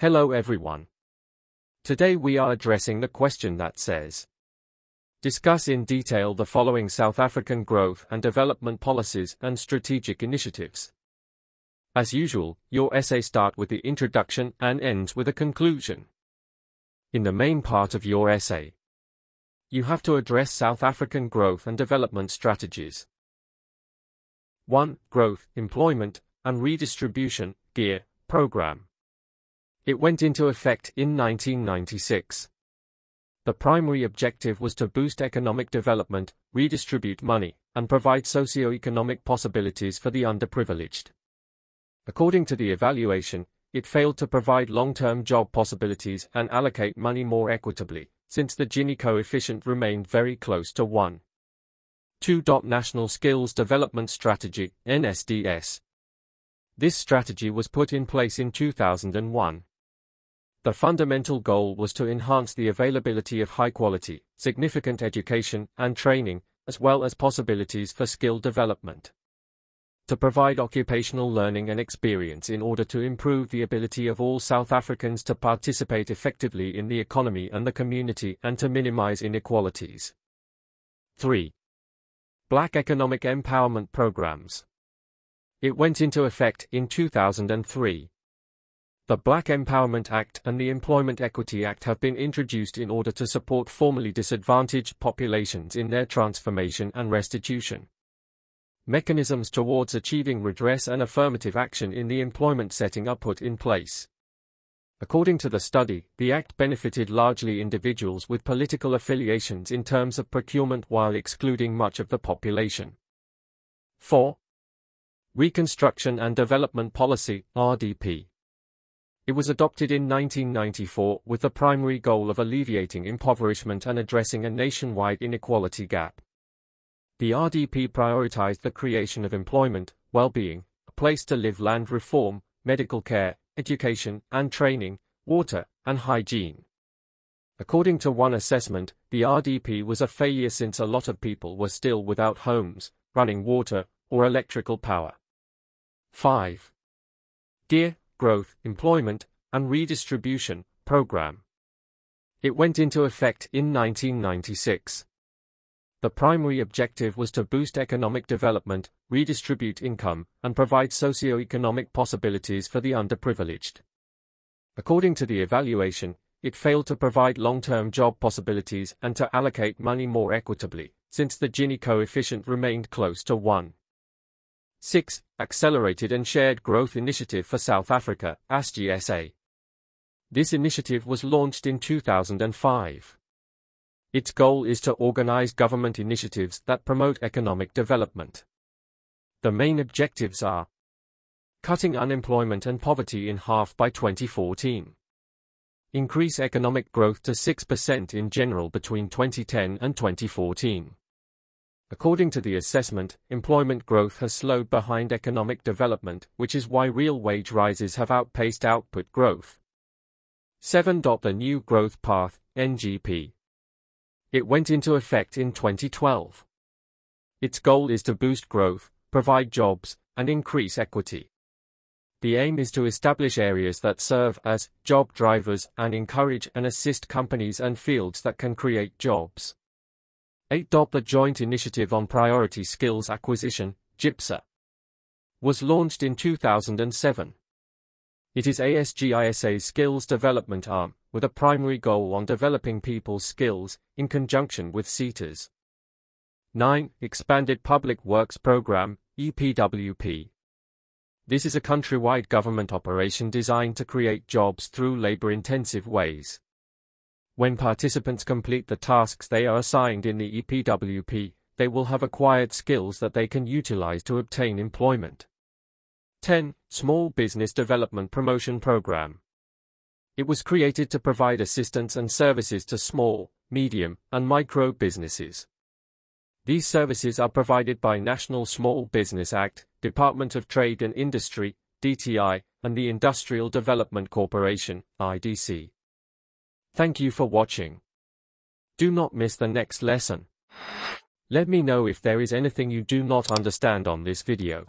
Hello everyone. Today we are addressing the question that says, Discuss in detail the following South African growth and development policies and strategic initiatives. As usual, your essay starts with the introduction and ends with a conclusion. In the main part of your essay, you have to address South African growth and development strategies. 1. Growth, Employment, and Redistribution, GEAR, Program. It went into effect in 1996. The primary objective was to boost economic development, redistribute money, and provide socio-economic possibilities for the underprivileged. According to the evaluation, it failed to provide long-term job possibilities and allocate money more equitably, since the Gini coefficient remained very close to 1. 2. National Skills Development Strategy, NSDS. This strategy was put in place in 2001. The fundamental goal was to enhance the availability of high-quality, significant education and training, as well as possibilities for skill development. To provide occupational learning and experience in order to improve the ability of all South Africans to participate effectively in the economy and the community and to minimize inequalities. 3. Black Economic Empowerment Programs. It went into effect in 2003. The Black Empowerment Act and the Employment Equity Act have been introduced in order to support formerly disadvantaged populations in their transformation and restitution. Mechanisms towards achieving redress and affirmative action in the employment setting are put in place. According to the study, the Act benefited largely individuals with political affiliations in terms of procurement while excluding much of the population. 4. Reconstruction and Development Policy, RDP. It was adopted in 1994 with the primary goal of alleviating impoverishment and addressing a nationwide inequality gap. The RDP prioritized the creation of employment, well-being, a place to live land reform, medical care, education and training, water, and hygiene. According to one assessment, the RDP was a failure since a lot of people were still without homes, running water, or electrical power. 5. GEAR, Growth, Employment, and Redistribution Program. It went into effect in 1996. The primary objective was to boost economic development, redistribute income, and provide socio-economic possibilities for the underprivileged. According to the evaluation, it failed to provide long-term job possibilities and to allocate money more equitably, since the Gini coefficient remained close to 1. 6. Accelerated and Shared Growth Initiative for South Africa, ASGSA. This initiative was launched in 2005. Its goal is to organize government initiatives that promote economic development. The main objectives are cutting unemployment and poverty in half by 2014, increase economic growth to 6% in general between 2010 and 2014, According to the assessment, employment growth has slowed behind economic development, which is why real wage rises have outpaced output growth. 7. The New Growth Path, NGP. It went into effect in 2012. Its goal is to boost growth, provide jobs, and increase equity. The aim is to establish areas that serve as job drivers and encourage and assist companies and fields that can create jobs. 8. The Joint Initiative on Priority Skills Acquisition, JIPSA, was launched in 2007. It is ASGISA's skills development arm, with a primary goal on developing people's skills, in conjunction with SETA's. 9. Expanded Public Works Program, EPWP. This is a countrywide government operation designed to create jobs through labor-intensive ways. When participants complete the tasks they are assigned in the EPWP, they will have acquired skills that they can utilize to obtain employment. 10. Small Business Development Promotion Program. It was created to provide assistance and services to small, medium, and micro businesses. These services are provided by National Small Business Act, Department of Trade and Industry, DTI, and the Industrial Development Corporation, IDC. Thank you for watching. Do not miss the next lesson. Let me know if there is anything you do not understand on this video.